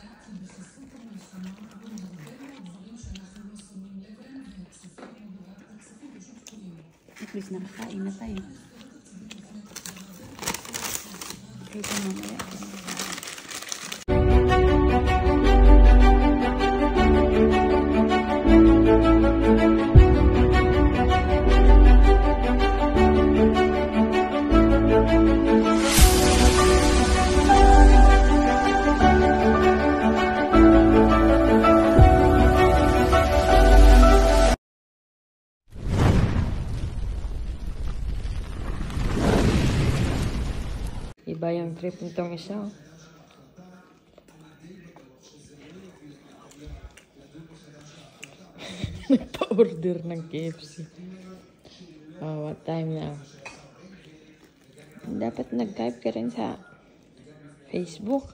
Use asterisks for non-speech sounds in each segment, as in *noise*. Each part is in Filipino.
כי בחסות המלחמה, עם הרבה מאוד דברים שאנחנו לא שמים לב אליהם, והכספים, בוועדת הכספים, פשוט תקועים. את מזנחה עם הבעיה. איזה אוקיי, מלא. Trip nitong isa. *laughs* Nagpa-order ng KFC. Oh, what time now? Dapat nag-type ka rin sa Facebook.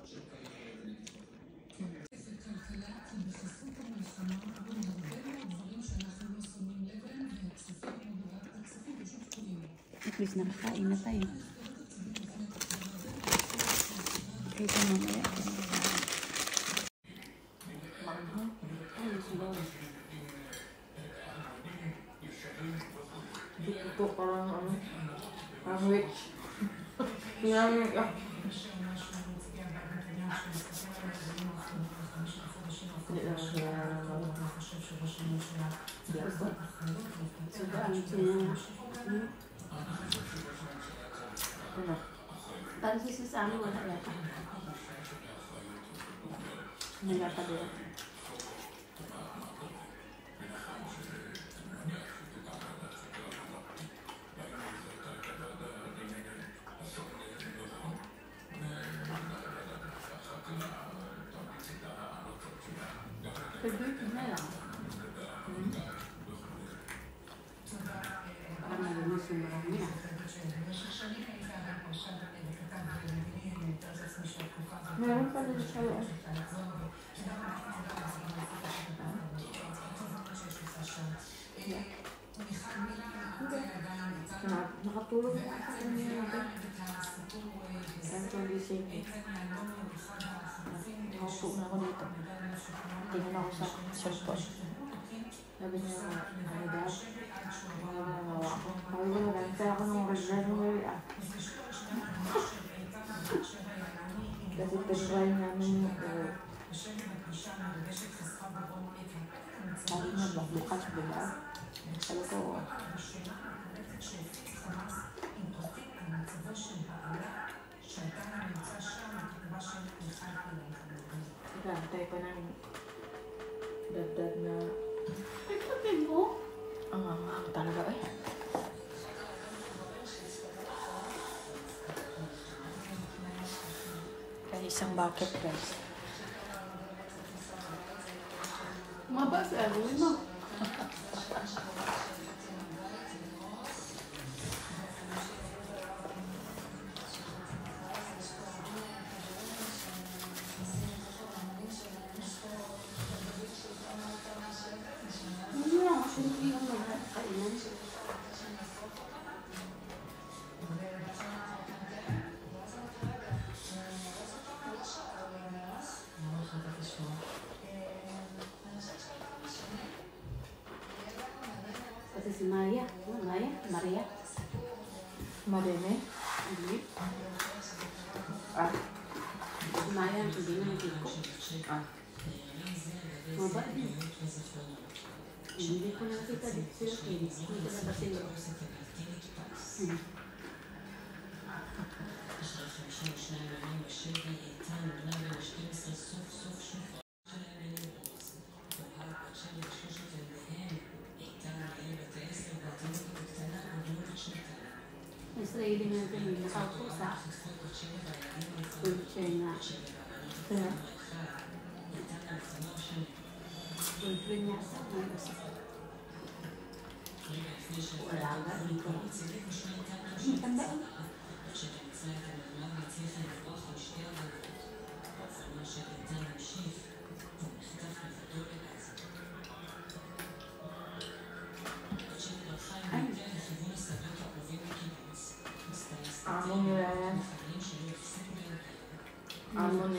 At least nakakain na tayo. 이렇게 해서 但是是三路的呀。Mengapa? Narapulog ako sa mga מרכזית בשוויין יענו ערים המבלוכת בלעד, חלקו ועבדי בנן ועבדת מה... איפה תגבור? אה, אתה לא *laughs* רואה? Isang bucket guys. es María, María, María. María, mhm. ¿eh? Sí. Ah. María, ¿tú vienes aquí? Ah. ¿Cómo va? ¿Y de con la cita de cero que disfruta la pasión? 一定会被你告诉噻，会这样，对，会被人家讲那个啥，我来了，你过来，你等等。Thank you.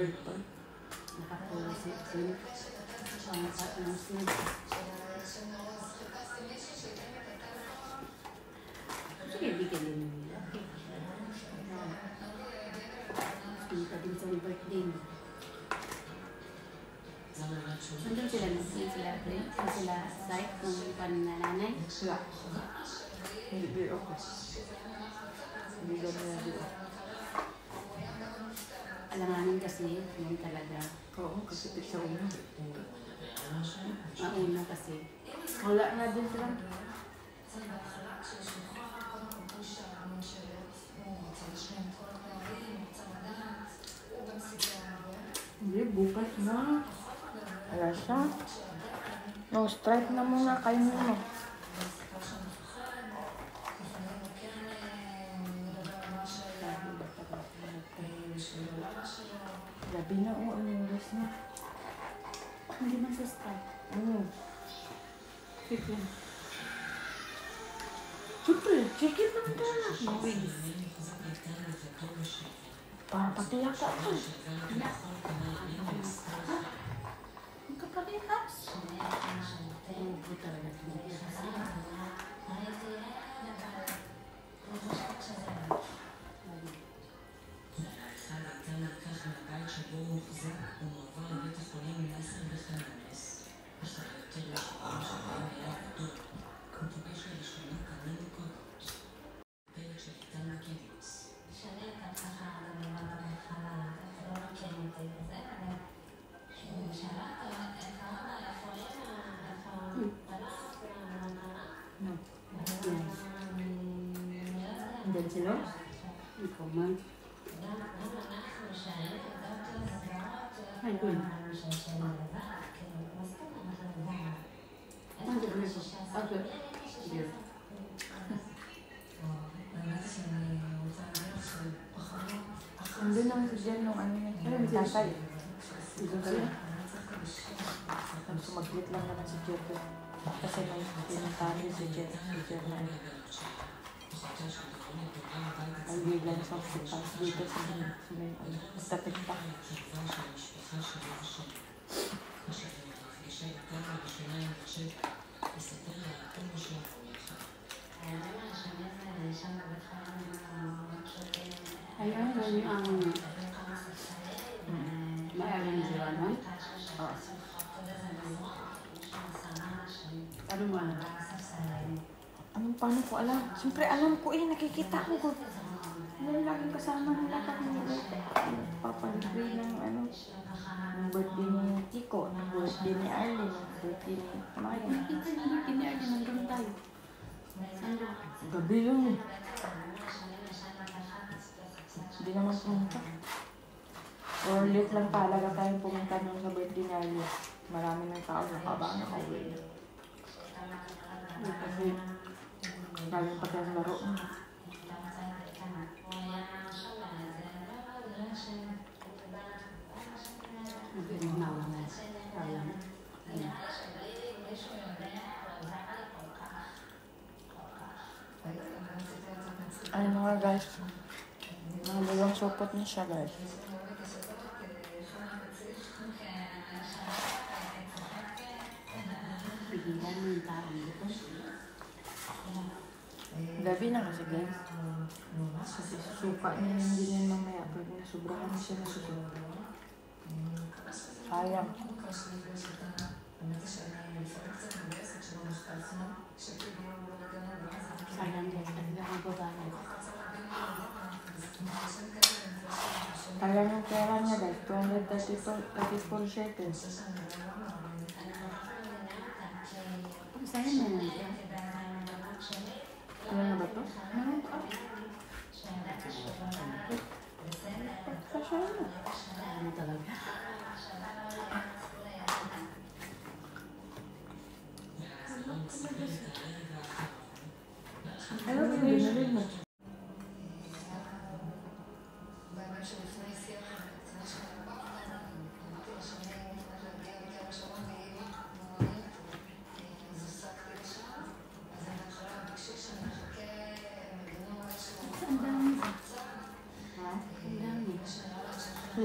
Good pa. Nakapula si Sin. Pangkat ng Sin. Sige, bigyan din nila. Punta din sa birthday mo. Nandun sila, nandun sila, Prin. Sila, Zach, nung panananay. Wala. Hindi ako. Hindi kami na dito. Alanganin kasi, yun talaga. Oo, kasi sa una. Mauna kasi. Wala nga din sila. Hindi, bukas na. Wala siya. No, strike na muna kayo mo. Bina mo ang ano na. Hindi man sa style. Oo. Chicken. Siyempre, chicken na ito. Uy. Parang patiyak ka ito. Ang kapagay ka. Thank you. הוא מוחזק ומועבר לבית החולים נאסר בחמאס, אחרי יותר משבוע שבו היה עבדות, הוא פוגש לראשונה פנים מוכרות. פרק של איתן מקדיץ. שלי כאן ככה, גם למעלה בהתחלה, לא מכירים אותי בזה, אבל כששאלה אותה, קרא לה, איפה אימא, איפה בלח, ואמרה, ואמרה, ואמרה, هنقول عندنا متجنن وعندنا تاع شيء خمس مرات لما تجيب حتى ما يجيب ما تعرف تجيب تجيب La Bibliothèque se passe deux personnes même ne pas. ما يعلم زمان ألو أنا Ano, paano ko alam? Siyempre alam ko eh, nakikita ko ko. Ano laging kasama nila pag papalibre ng ano, ng birthday ni Tico, ng birthday ni Arlene, ng birthday ni Maya. Nakita niyo na kinarga, nandun tayo. Nandun. Gabi yun eh. Hindi naman pumunta. Or late lang talaga tayong pumunta nung sa birthday ni Arlene. Marami ng tao, nakabang nakauwi. Kasi, Gabi показывала руку. Они молодцы. Надо вам все опытно шагать. Beginning. Na kasi guys. Kasi suka niya hindi niya mamaya pag nasubrahan siya na susunod. Sayang. Sayang din. Talaga ang babae. Sayang yung pera niya guys. 234 shekels. Ang sayang na lang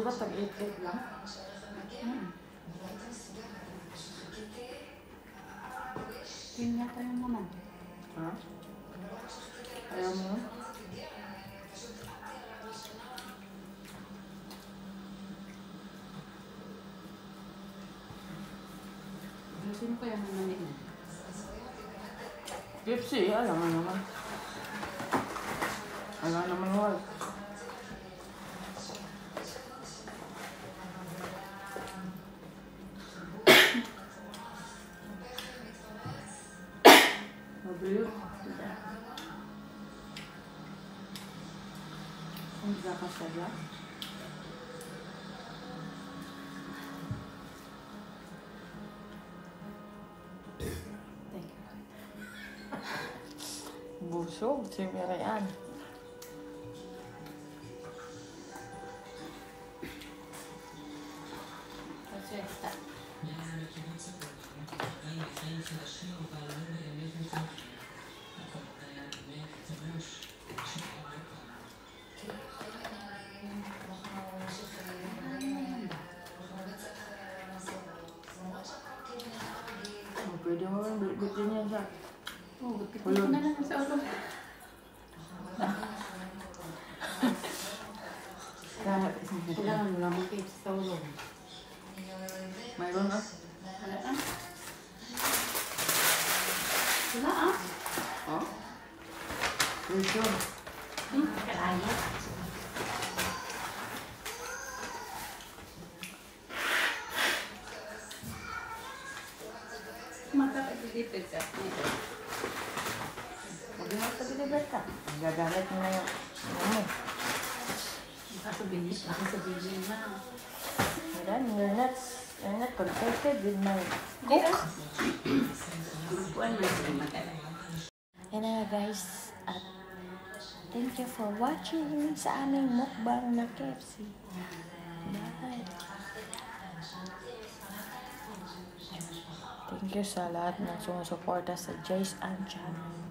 was dann eben eben lang. Den hat deine Mama. Ja. Ja, Mama. Gibt sie, ja, lange, lange. Allein nochmal nur. Thank you. Und Sarah Fedler. Wieso? Zieh mir nicht Kita sebutkan dalam. Deliver ka. Gagamit mo na yung ano. Nakasabihin, nakasabihin na. Miriam, you're not, you're not contented with my cook. Yan na nga guys. At thank you for watching sa aming mukbang na KFC. Bye. Thank you sa lahat ng sumusuporta sa Jace and Channel.